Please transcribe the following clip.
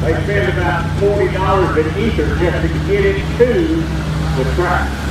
They spend about forty dollars an ether just to get it to the track.